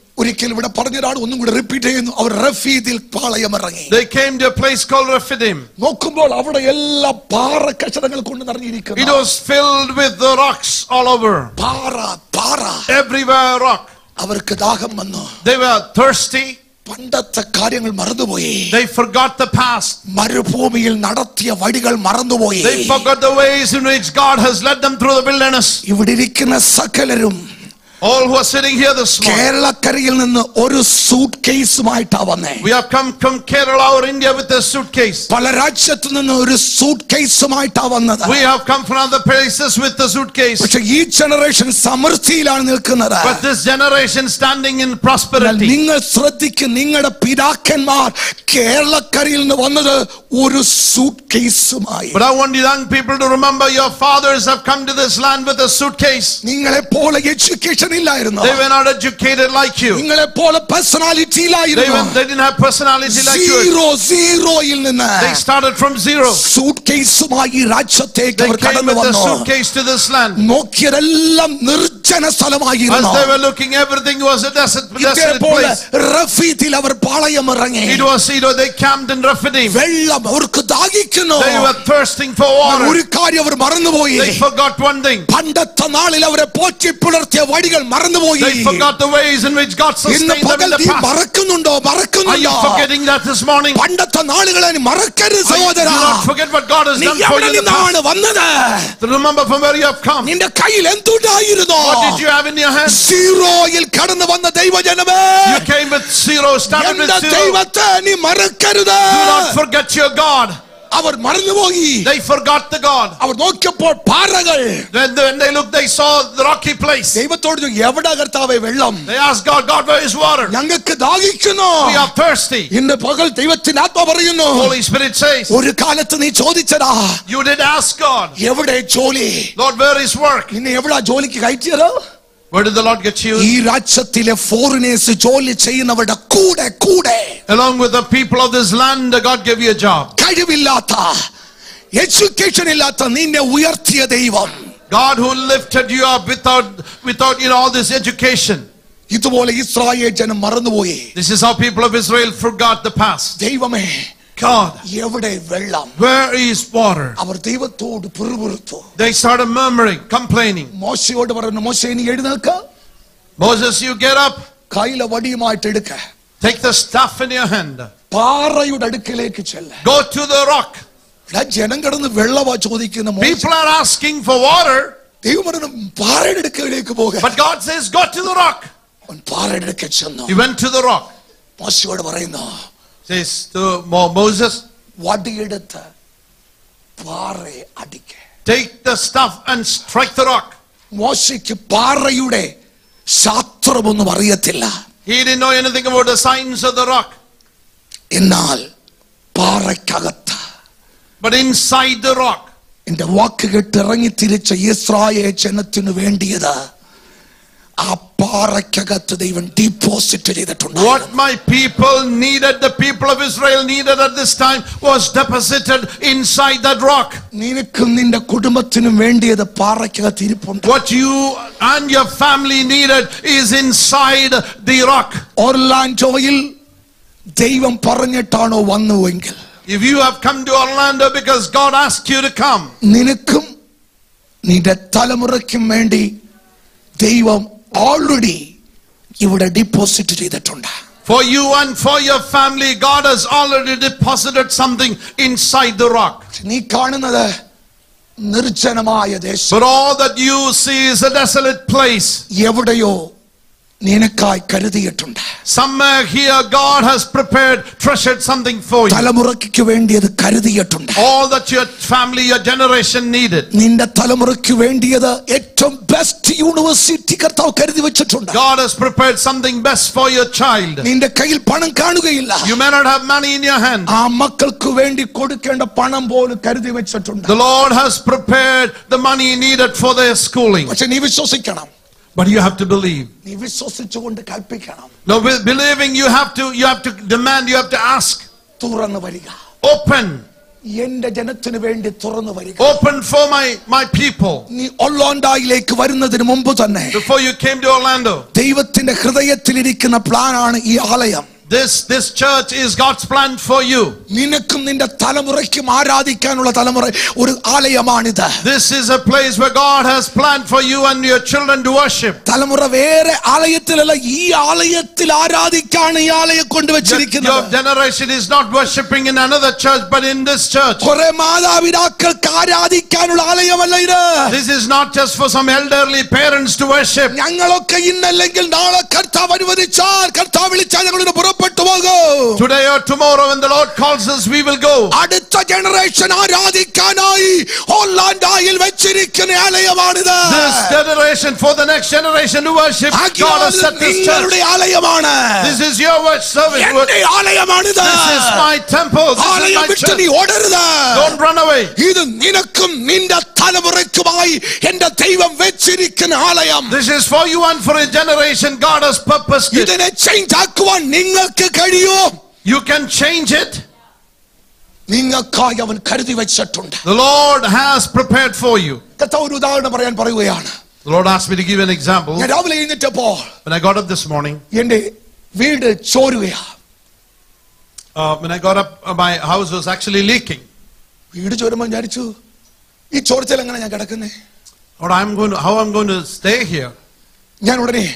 ഒരിക്കൽ ഇവിടെ പറഞ്ഞൊരാൾ ഒന്നും കൂടി റിപ്പീറ്റ് ചെയ്യുന്നു. അവർ റഫീദിൽ പാളയം ഇറങ്ങി they came to a place called Rephidim നോക്കുമ്പോൾ അവിടെ എല്ലാ പാറ കഷണങ്ങൾ കൊണ്ട് നിറഞ്ഞിരിക്കുന്നു. It was filled with the rocks all over. പാറ പാറ. Everywhere rock. അവർക്ക് ദാഹം വന്നു. They were thirsty. പണ്ടത്തെ കാര്യങ്ങൾ മറന്നുപോയി. They forgot the past. മരുഭൂമിയിൽ നടത്തിയ വഴികൾ മറന്നുപോയി. They forgot the ways in which god has led them through the wilderness. ഇവിടെ ഇരിക്കുന്ന സകലരും All who are sitting here this morning. കേരളക്കരയിൽ നിന്ന് ഒരു സൂട്ട് കേസുമായിട്ടാ വന്നേ We have come from Kerala or India with a suitcase. പല രാജ്യത്തു നിന്ന് ഒരു സൂട്ട് കേസുമായിട്ടാ വന്നത് We have come from other places with the suitcase. പക്ഷെ ഈ ജനറേഷൻ സമൃദ്ധിയിലാണ് നിൽക്കുന്നത് But this generation standing in എന്നാൽ prosperity. നിങ്ങൾ ശ്രദ്ധിക്കും നിങ്ങളുടെ പിതാക്കന്മാർ കേരളക്കരയിൽ നിന്ന് വന്നത് ഒരു സൂട്ട് കേസുമായി But I want young people to remember your fathers have come to this land with a suitcase. നിങ്ങളെ പോലെ എഡ്യൂക്കേഷൻ ഇല്ലായിരുന്നു They were not educated like you. നിങ്ങളെ പോലെ പേഴ്സണാലിറ്റി They, ഇല്ലായിരുന്നു were, they didn't have personality like you. Zero സീറോയിൽ നിന്ന് They started from zero. Suit കേസുമായി ഈ രാജ്യത്തേക്ക് They അവർ came കടന്നു with the വന്നു suitcase to this land. നോക്കിയതെല്ലാം നിർജ്ജന As സ്ഥലമായിരുന്നു they were looking, everything was a desert, desolate ഇതേപോലെ place. റഫീദിൽ അവർ പാളയം ഇറങ്ങി It was, you know, they camped in Rephidim. വെള്ളം അവർക്ക് ദാഹിക്കുന്നു They were thirsting for ഒരു water. കാര്യം അവർ മറന്നുപോയി They forgot one thing. പണ്ടത്തെ നാളിൽ അവരെ പോറ്റി പുലർത്തിയ വഴികൾ മറന്നുപോയി They forgot the ways in which God ഇന്ന് sustained them പകൽ in the നീ past. മറക്കുന്നുണ്ടോ Are you മറക്കുന്നുണ്ടോ forgetting that this morning? പണ്ടത്തെ നാളുകളെ നീ മറക്കരുത് Are you- സഹോദര Do not forget what God has നീ done for എവിടെ you in the നിന്നാണ് past. വന്നത് Remember from where you have come. നിന്റെ കയ്യിൽ എന്തുണ്ടായിരുന്നോ What did you have in your hand? സീറോയിൽ കടന്നു വന്ന ദൈവജനമേ You came with zero, started with എന്റെ zero. ദൈവത്തെ നീ മറക്കരുത് Do not forget your God. അവർ മറന്നുപോയി They forgot the God. അവർ നോക്കിയപ്പോൾ പാറകൾ When they, when they looked, they saw the rocky place. ദൈവത്തോട് ചോദിച്ചു, എവിടെ കർത്താവേ വെള്ളം They asked God, God, where is water? ഞങ്ങൾക്ക് ദാഹിക്കുന്നു We are thirsty. ഇന്ന് പകൽ ദൈവത്തിന്റെ ആത്മ പറയുന്നു Holy Spirit says, ഒരു കാലത്ത് നീ ചോദിച്ചടാ You did ask God, എവിടെ ജോലി Lord, where is work? നിന്നെ എവിടാ ജോലിക്ക് കയറ്റിയത് Where did the Lord get you? ഈ രാജ്യത്തിലെ ഫോറിനേഴ്സ് ജോലി ചെയ്യുന്നവരുടെ കൂടെ കൂടെ Along with the people of this land, God gave you a job. കഴിവില്ലാത്ത എഡ്യൂക്കേഷൻ ഇല്ലാത്ത നിന്നെ ഉയർത്തിയ ദൈവം God who lifted you up without, without you know, all this education. ഇതുപോലെ ഇസ്രായേൽ ജനം മറന്നുപോയി This is how people of Israel forgot the past. ദൈവമേ God, എവിടെ വെള്ളം where is water? അവർ ദൈവത്തോട് പിറുപിറുത്തു They started murmuring, complaining. മോശയോട് പറഞ്ഞു മോശ നീ എഴുന്നേൽക്ക Moses, you get up, കയ്യിലെ വടിയുമായിട്ട് എടുക്ക take the staff in your hand, പാറയുടെ അടുക്കലേക്ക് ചെല്ല go to the rock. ഇവിടെ ജനം കിടന്ന് വെള്ളമാ ചോദിക്കുന്ന മോശ People are asking for water, ദൈവം പറഞ്ഞു പാറയുടെ അടുക്കലേക്ക് പോക but God says, go to the rock. അവൻ പാറയുടെ അടുക്ക ചെന്നു He went to the rock. മോശയോട് പറയുന്നു Says to Mo- Moses, വടിയെടുത്ത് പാറയെ അടിക്ക take the staff and strike the rock. മോശയ്ക്ക് പാറയുടെ ശാസ്ത്രമൊന്നും അറിയത്തില്ല He didn't know anything about the signs of the rock. എന്നാൽ പാറയ്ക്കകത്ത് But inside the rock, എന്റെ വാക്ക് കേട്ട് ഇറങ്ങി തിരിച്ച ഇസ്രായേൽ ജനത്തിനു വേണ്ടിയത് ആ പാറയ്ക്കകത്ത് ദൈവം ഡിപ്പോസിറ്റ് ചെയ്തിട്ടുണ്ട് what my people needed, the people of Israel needed at this time, was deposited inside that rock. നിനക്കും നിന്റെ കുടുംബത്തിനും വേണ്ടിയത് പാറയ്ക്കകത്ത് ഇരിപ്പുണ്ട് What you and your family needed is inside the rock. ഓർലാൻഡോയിൽ ദൈവം പറഞ്ഞിട്ടാണോ വന്നുവെങ്കിൽ If you have come to Orlando because God asked you to come, നിനക്കും നിന്റെ തലമുറയ്ക്കും വേണ്ടി ദൈവം ഓൾറെഡി ഇവിടെ ഡിപ്പോസിറ്റ് ചെയ്തിട്ടുണ്ട് for you and for your family, God has already deposited something inside the rock. നീ കാണുന്നത് നിർജ്ജനമായ ദേശം But all that you see is a desolate place. എവിടെയോ നിനക്കായി കരുതിയിട്ടുണ്ട് Somewhere here, God has prepared, treasured something for you. തലമുറയ്ക്ക് വേണ്ടി അത് കരുതിയിട്ടുണ്ട് All that your family, your generation needed. നിന്റെ തലമുറയ്ക്ക് വേണ്ടിയത് ഏറ്റവും ബെസ്റ്റ് യൂണിവേഴ്സിറ്റി കർത്താവ് കരുതി വെച്ചിട്ടുണ്ട് God has prepared something best for your child. നിന്റെ കയ്യിൽ പണം കാണുകയില്ല You may not have money in your hand. ആ മക്കൾക്ക് വേണ്ടി കൊടുക്കേണ്ട പണം പോലും കരുതി വെച്ചിട്ടുണ്ട് The Lord has prepared the money needed for their schooling. പക്ഷെ നീ വിശ്വസിക്കണം But you have to believe. നീ വിശ്വസിച്ചുകൊണ്ട് കൽപ്പിക്കണം Now, with believing, you have to, you have to demand, you have to ask. തുറന്നു വരിക Open. എന്റെ ജനത്തിന് വേണ്ടി തുറന്നു വരിക Open for my, my people. നീ ഒള്ളോണ്ടായിലേക്ക് വരുന്നതിന് മുമ്പ് തന്നെ Before you came to Orlando, ദൈവത്തിന്റെ ഹൃദയത്തിലിരിക്കുന്ന പ്ലാനാണ് ഈ ആലയം this, this church is God's plan for you. നിനക്കും നിന്റെ തലമുറയ്ക്കും ആരാധിക്കാനുള്ള തലമുറ ഒരു ആലയമാണിത് This is a place where God has planned for you and your children to worship. തലമുറ വേറെ ആലയത്തിലല്ല ഈ ആലയത്തിൽ ആരാധിക്കാണ് ഈ ആലയം Your, കൊണ്ടുവച്ചിരിക്കുന്നത് your generation is not worshiping in another church, but in this church. കുറെ മാതാപിതാക്കൾക്ക് ആരാധിക്കാനുള്ള ആലയമല്ല ഇത് This is not just for some elderly parents to worship. ഞങ്ങളൊക്കെ ഇന്നല്ലെങ്കിൽ നാളെ കർത്താവ് അനുവദിച്ചാൽ കർത്താവ് വിളിച്ചാൽ ഞങ്ങളുടെ പുറപ്പെട്ടു പോകും Today or tomorrow, when the Lord calls us, we will go. അടുത്ത ജനറേഷൻ ആരാധിക്കാനായി ഹോളാൻഡായിൽ വെച്ചിരിക്കുന്ന ആലയമാണിത് This generation, for the next generation to worship, God has set this നിങ്ങളുടെ church. ആലയമാണ് This is your word service. എന്റെ ആലയമാണിത് This is my temple. This is ആലയം my വിട്ട് നീ church. ഓടരുത് Don't run away. away. ഇത് നിനക്കും നിന്റെ തലമുറയ്ക്കുമായി എന്റെ ദൈവം വെച്ചിരിക്കുന്ന ആലയം This is for you and for a generation. God has purposed it. ഇതിനെ ചേഞ്ച് ആക്കുവാൻ നിങ്ങൾക്ക് കഴിയോ You can change it. നിങ്ങൾക്കായി അവൻ കരുതി വെച്ചിട്ടുണ്ട് The Lord has prepared for you. കർത്താവ് ഒരു ഉദാഹരണം പറയാൻ പറയുകയാണ് The Lord asked me to give you an example. ഞാൻ രാവിലെ എഴുന്നേറ്റപ്പോ When I got up this morning, എന്റെ വീട് ചോരുകയാ uh, when I got up, uh, my house was actually leaking. വീട് ചോരുമ്പോ വിചാരിച്ചു ഈ ചോർച്ചയിൽ എങ്ങനെ ഞാൻ കിടക്കുന്നേ What I'm going to, how I'm going to stay here. ഞാൻ ഉടനെ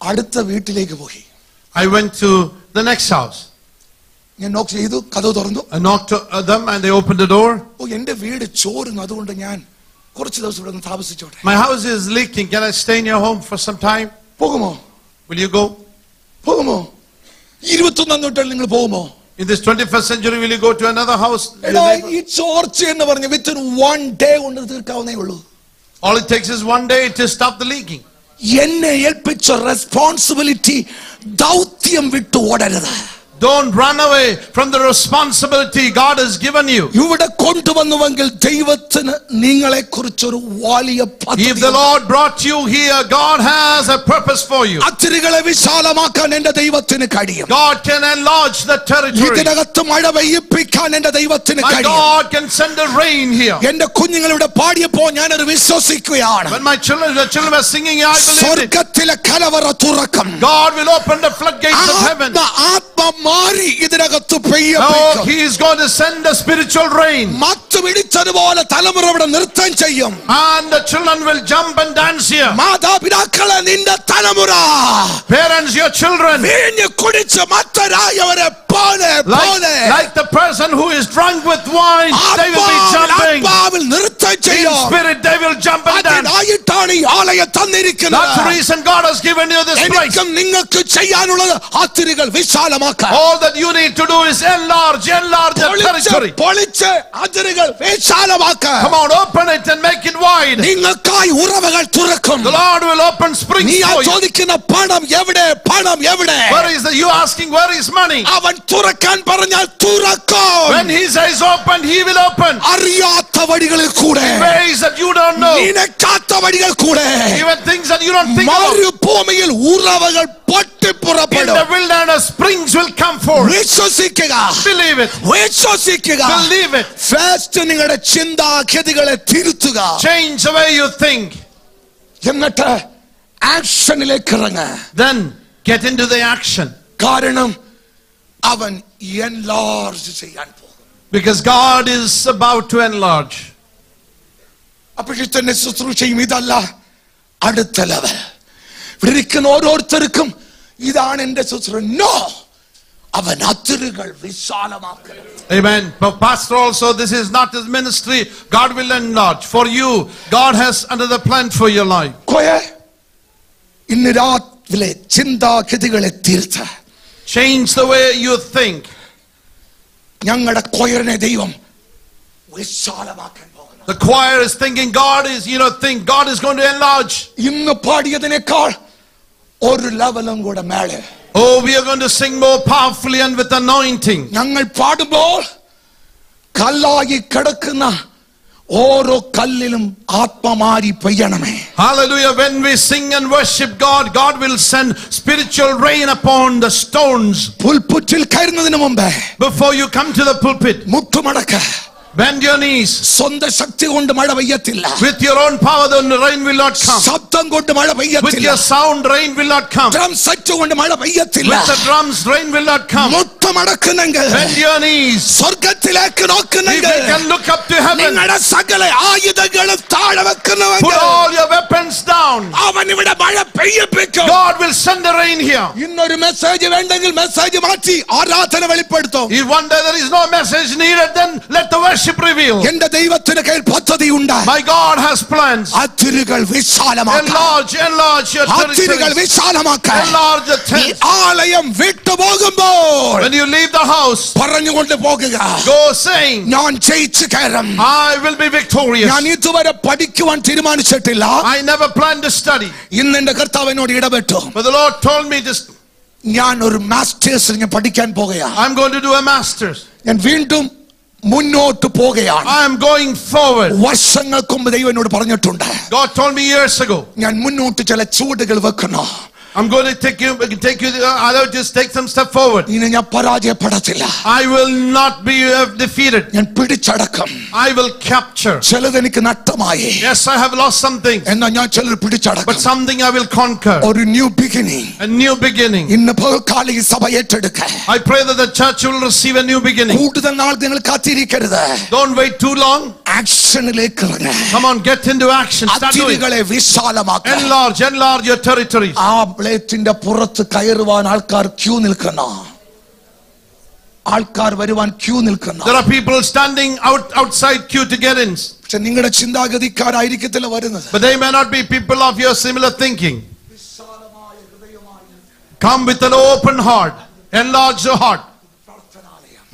അടുത്ത വീട്ടിലേക്ക് പോയി I went to the next house. ഞാൻ നോക്ക് ചെയ്തു കഥവ് തുറന്നു I knocked at them and they opened the door. ഓ എന്റെ വീട് ചോരുന്നു അതുകൊണ്ട് ഞാൻ കുറച്ച് ദിവസം ഇവിടെ നിന്ന് താമസിച്ചോട്ടെ My house is leaking. Can I stay in your home for some time? പോകുമോ Will you go? പോകുമോ ഇരുപത്തൊന്നാം നൂറ്റാണ്ടിൽ നിങ്ങൾ പോകുമോ In this 21st century, will you go to another house? Your എടാ neighbor? ഈ ചോർച്ച എന്ന് പറഞ്ഞ വിത്തിൻ വൺ ഡേ കൊണ്ട് തീർക്കാവുന്നേ ഉള്ളൂ All it takes is one day to stop the leaking. എന്നെ ഏൽപ്പിച്ച റെസ്പോൺസിബിലിറ്റി ദൗത്യം വിട്ടു ഓടരുത് Don't run away from the responsibility God has given you. ഇവിടെ കൊണ്ടുവന്നുവെങ്കിൽ ദൈവത്തിന് നിങ്ങളെ കുറിച്ചൊരു വലിയ If പദ്ധതി the Lord brought you here, God has a purpose for you. അതിരുകളെ വിശാലമാക്കാൻ എന്റെ ദൈവത്തിന് കഴിയും God can enlarge the territory. ഇതിനകത്ത് മഴ പെയ്യിപ്പിക്കാൻ എന്റെ ദൈവത്തിന് My കഴിയും God can send the rain here. എന്റെ കുഞ്ഞുങ്ങൾ ഇവിടെ പാടിയപ്പോ ഞാനത് വിശ്വസിക്കുകയാണ് When my children, the children were singing, I believe it. സ്വർഗത്തിലെ കലവറ തുറക്കും God will open the floodgates of heaven. ആത്മ ആത്മ മാറി ഇതിനകത്ത് Oh, പെയ്യപ്പിക്കും He is going to send a spiritual rain. മത്ത് പിടിച്ചതുപോലെ തലമുറ ഇവിടെ നൃത്തം ചെയ്യും And the children will jump and dance here. മാതാപിതാക്കളെ നിന്റെ തലമുറ Parents, your children. വീഞ്ഞ് കുടിച്ച് മത്തരായവരെ പോലെ പോലെ Like, like the person who is drunk with wine, they will be ആത്മാവിൽ jumping. ആത്മാവിൽ നൃത്തം In ചെയ്യും spirit, they will jump and dance. അതിനായിട്ടാണ് ഈ ആലയം That's the തന്നിരിക്കുന്നത് reason God has given you this place. എനിക്കും നിങ്ങൾക്ക് ചെയ്യാനുള്ളത് അതിരുകൾ വിശാലമാക്കാൻ All that you need to do is enlarge, enlarge the പൊളിച്ച് territory. പൊളിച്ച് അതിരുകൾ വിശാലമാക്കാൻ Come on, open it and make it wide. നിങ്ങൾക്കായി ഉറവകൾ തുറക്കും The Lord will open springs നീ ആ for you. ചോദിക്കുന്ന പണം എവിടെ പണം എവിടെ Where is the, you asking, where is money? അവൻ തുറക്കാൻ പറഞ്ഞാൽ തുറക്കും When He says open, He will open. അറിയാത്ത വഴികളിൽ കൂടെ Ways that you don't know. നിനക്കാത്ത വഴികൾ കൂടെ Even things that you don't think of. മരുഭൂമിയിൽ ഉറവകൾ In പൊട്ടിപ്പുറപ്പെടും the wilderness, springs will come forth. വിശ്വസിക്കുക Believe it. വിശ്വസിക്കുക Believe it. ഫാസ്റ്റ് നിങ്ങളുടെ ചിന്താഗതികളെ തിരുത്തുക Change the way you think. എന്നിട്ട് ആക്ഷനിലേക്ക് ഇറങ്ങ Then get into the action. കാരണം അവൻ enlarge ചെയ്യാൻ പോകും Because God is about to enlarge. അപ്പോഴത്തെ ശുശ്രൂഷയും ഇതല്ല അടുത്ത ലെവൽ ഇവിടെ ഇരിക്കുന്ന ഓരോരുത്തർക്കും ഇതാണ് എന്റെ ശുശ്രൂഷ നോ അവൻ അതിരുകൾ വിശാലമാക്കണം Amen. But Pastor also, this is not his ministry. God will enlarge. For you, God has another plan for your life. കോയെ ഇന്ന് രാത്രിയിലെ ചിന്താഗതികളെ തിരുത്ത Change the way you think. ഞങ്ങളുടെ കൊയറിനെ ദൈവം വിശാലമാക്കണം The choir is thinking God is, you know, think God is going to enlarge. ഇന്ന് പാടിയതിനേക്കാൾ ഒരു ലെവലും കൂടെ മേലെ Oh, we are going to sing more powerfully and with anointing. ഞങ്ങൾ പാടുമ്പോൾ കല്ലായി കിടക്കുന്ന ഓരോ കല്ലിലും ആത്മമാരി പെയ്യണമേ Hallelujah. When we sing and worship God, God will send spiritual rain upon the stones. പുൽപ്പുറ്റിൽ കയറുന്നതിന് മുമ്പേ Before you come to the pulpit, മുട്ടുമടക്ക bend your knees. സ്വന്തം ശക്തി കൊണ്ട് മഴ പെയ്യത്തില്ല With your own power, the rain will not come. ശബ്ദം കൊണ്ട് മഴ With പെയ്യത്തില്ല your sound, rain will not come. Drum set കൊണ്ട് മഴ പെയ്യത്തില്ല With the drums, rain will not come. മുട്ടുമടക്കുന്നെങ്കിൽ Bend your knees. സ്വർഗത്തിലേക്ക് If നോക്കുന്നെങ്കിൽ you can look up to heaven, നിങ്ങളുടെ സകല ആയുധങ്ങളും താഴെ put വെക്കുന്നുവെങ്കിൽ all your weapons down. അവൻ ഇവിടെ മഴ പെയ്യിപ്പിക്കും God will send the rain here. ഇന്നൊരു മെസ്സേജ് വേണ്ടെങ്കിൽ മെസ്സേജ് മാറ്റി ആരാധന വെളിപ്പെടുത്തും If one day there is no message needed, then let the worship reveal. എന്റെ ദൈവത്തിന് കയ്യിൽ പദ്ധതി ഉണ്ട് My God has plans. അതിരുകൾ വിശാലമാക്കാൻ Enlarge, enlarge your അതിരുകൾ territories. വിശാലമാക്കാൻ Enlarge the ഈ tent. ആലയം വിട്ടുപോകുമ്പോൾ When you leave the house, പറഞ്ഞുകൊണ്ട് പോകുക go saying, ഞാൻ ജയിച്ചു കയറും I will be victorious. ഞാൻ ഇതുവരെ പഠിക്കുവാൻ തീരുമാനിച്ചിട്ടില്ല I never planned to study. ഇന്ന് എന്റെ കർത്താവ് എന്നോട് ഇടപെട്ടു But the Lord told me this ഞാൻ ഒരു മാസ്റ്റേഴ്സ് ഞാൻ പഠിക്കാൻ പോകുകയാണ് I'm going to do a master's. ഞാൻ വീണ്ടും മുന്നോട്ട് പോകുകയാണ് I am going forward. വർഷങ്ങൾക്ക് മുമ്പ് ദൈവം എന്നോട് പറഞ്ഞിട്ടുണ്ട് God told me years ago, ഞാൻ മുന്നോട്ട് ചില ചൂടുകൾ വെക്കുന്നു I'm going to take you, take you, uh, I'll just take some step forward. ഇനി ഞാൻ പരാജയപ്പെടത്തില്ല I will not be uh, defeated. ഞാൻ പിടിച്ചടക്കും I will capture. ചിലത് എനിക്ക് നഷ്ടമായി Yes, I have lost something, എന്നാൽ ഞാൻ ചിലർ but പിടിച്ചടക്കും something I will conquer. ഒരു new beginning A new beginning. ഇന്ന് പകൽക്കാലം ഈ സഭ ഏറ്റെടുക്ക I pray that the church will receive a new beginning. കൂടുതൽ നാൾ നിങ്ങൾ കാത്തിരിക്കരുത് Don't wait too long. ആക്ഷനിലേക്ക് ഇറങ്ങ് Come on, get into action. Start doing. അതിരുകളെ വിശാലമാക്ക Enlarge, enlarge your territories. ആ പ്ലേറ്റിന്റെ പുറത്ത് കയറുവാൻ ആൾക്കാർ ക്യൂ നിൽക്കുന്ന ആൾക്കാർ വരുവാൻ ക്യൂ നിൽക്കുന്ന There are people standing out outside queue to get in, പക്ഷെ നിങ്ങളുടെ ചിന്താഗതിക്കാരായിരിക്കത്തില്ല വരുന്നത് but they may not be people of your similar thinking. Come with an open heart, enlarge your heart.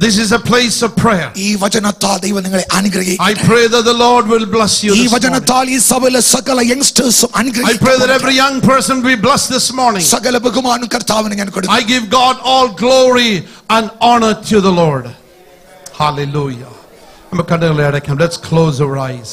This is a place of prayer. ഈ വചനത്താൽ ദൈവം നിങ്ങളെ I അനുഗ്രഹിക്കും pray that the Lord will bless you. ഈ This morning. വചനത്താൽ ഈ സഭയിലെ സകല യങ്സ്റ്റേഴ്സും I pray that every അനുഗ്രഹിക്കും young person be blessed this morning. സകല ബഹുമാനം കർത്താവിന് ഞാൻ കൊടുക്കും I give God all glory and honor to the Lord. Hallelujah. നമുക്ക് കണ്ണുകളെ അടയ്ക്കാം. Let's close our eyes.